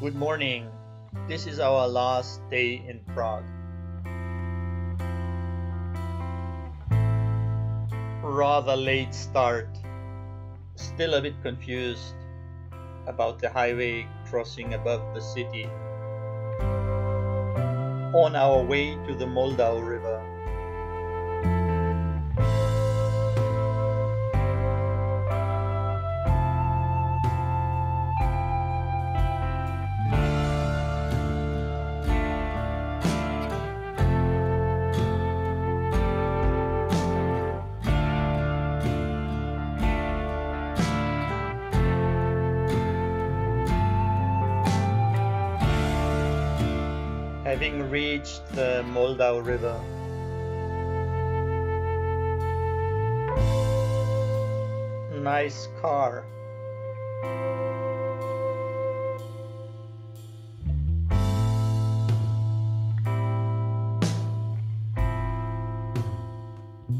Good morning. This is our last day in Prague. Rather late start. Still a bit confused about the highway crossing above the city. On our way to the Moldau River. Having reached the Moldau River, nice car.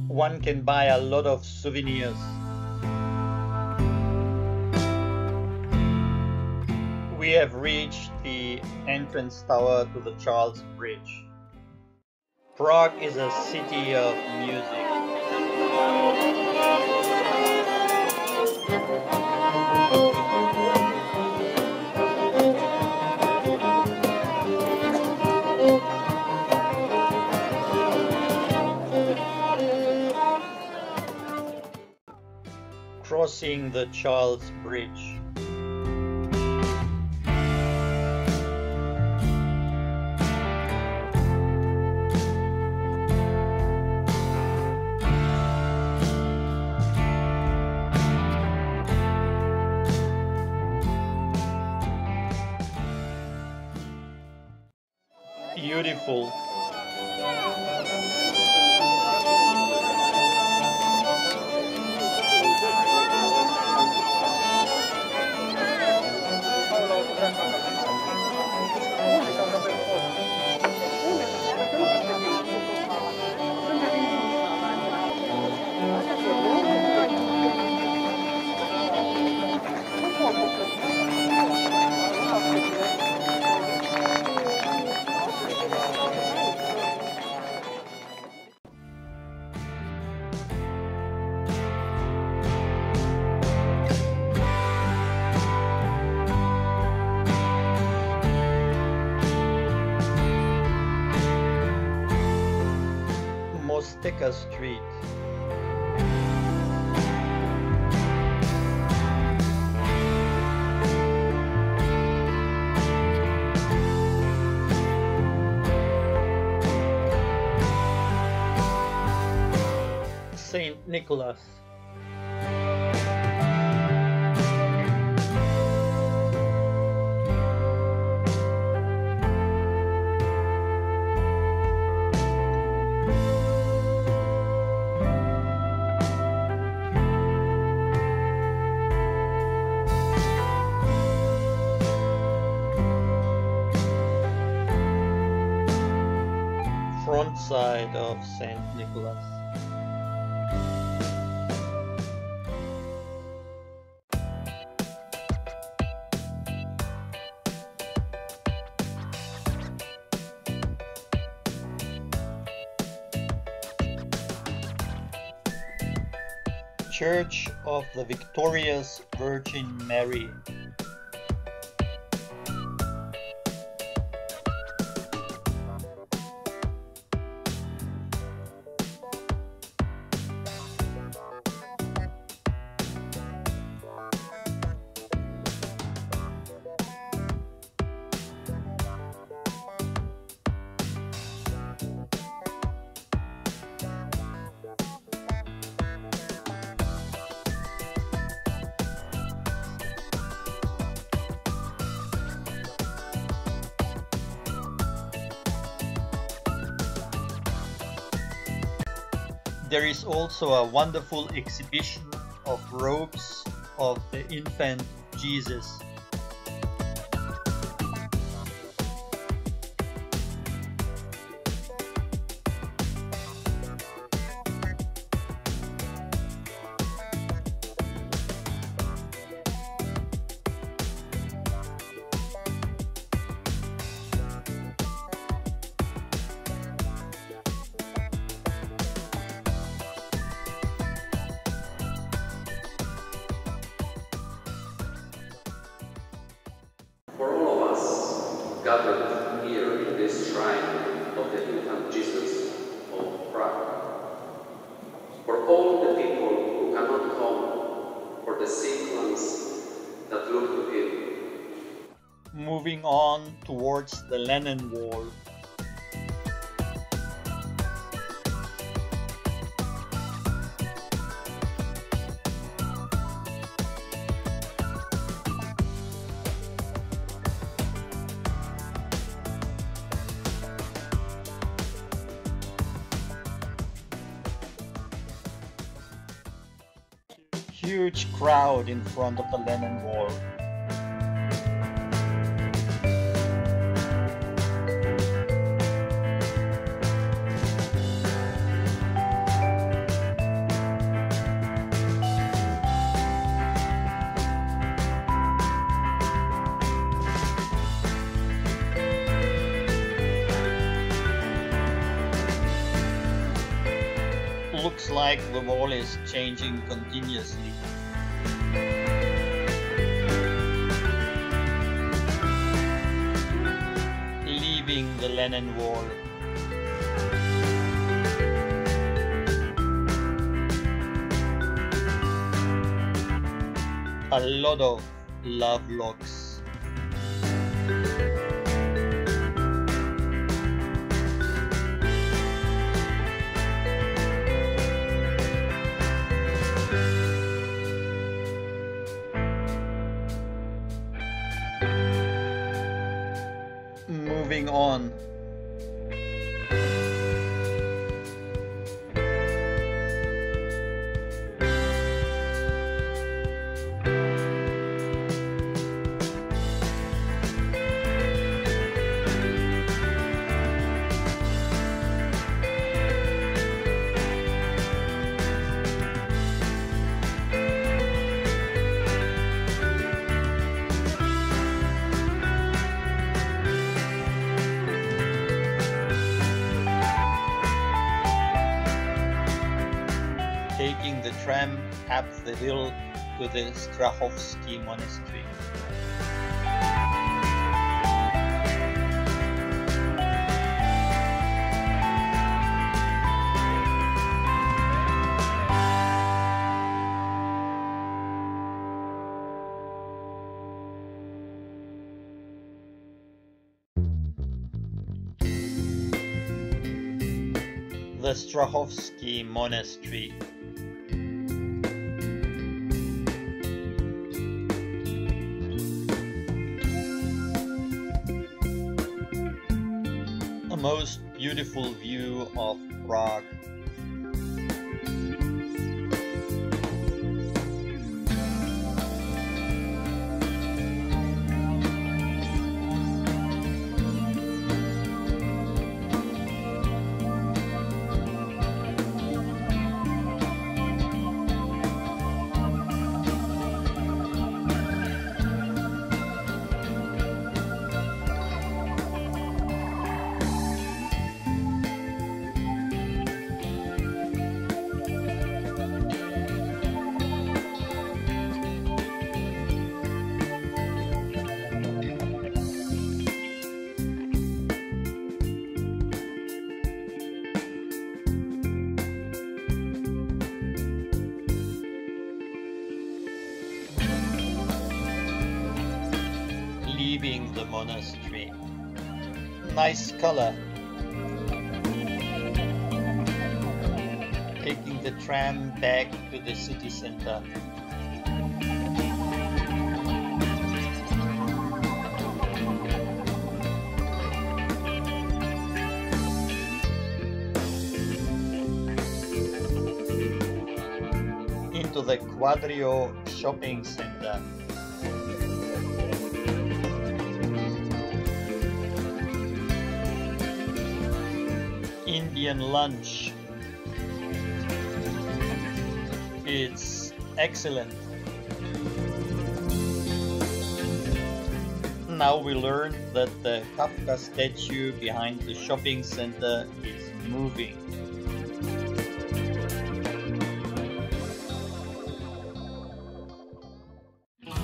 One can buy a lot of souvenirs. We have reached the entrance tower to the Charles Bridge. Prague is a city of music. Crossing the Charles Bridge. Beautiful. Mostecká Street. Saint Nicholas. Front side of Saint Nicholas. Church of the Victorious Virgin Mary. There is also a wonderful exhibition of robes of the infant Jesus. Gathered here in this shrine of the infant Jesus of Prague. For all the people who cannot come, for the sick ones that look to Him. Moving on towards the Lennon Wall. Huge crowd in front of the Lennon Wall. Looks like the wall is changing continuously. Leaving the Lennon Wall. A lot of love locks. Up the hill to the Strachowski Monastery. The Strachowski Monastery most beautiful view of Prague. Monastery. Nice color. Taking the tram back to the city center. Into the Quadrio shopping center. Indian lunch. It's excellent. Now we learn that the Kafka statue behind the shopping center is moving.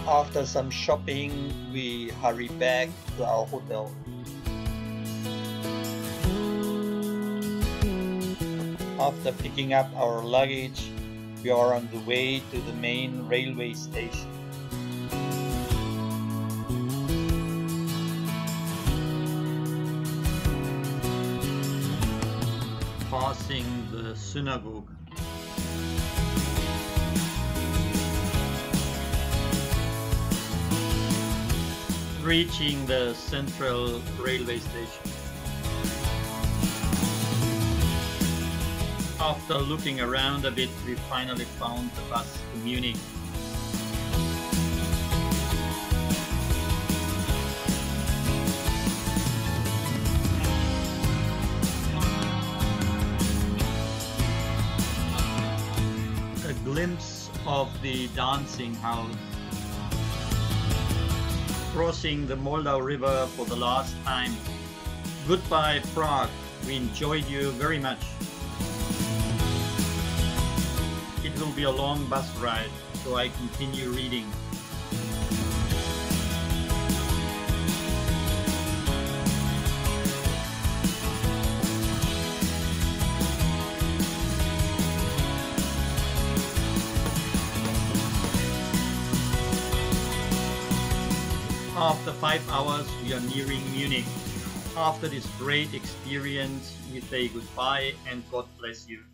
After some shopping, we hurry back to our hotel. After picking up our luggage, we are on the way to the main railway station. Passing the synagogue. Reaching the central railway station. After looking around a bit, we finally found the bus to Munich. A glimpse of the dancing house. Crossing the Moldau River for the last time. Goodbye, Prague. We enjoyed you very much. Be a long bus ride, so I continue reading. After five hours, we are nearing Munich. After this great experience, we say goodbye and God bless you.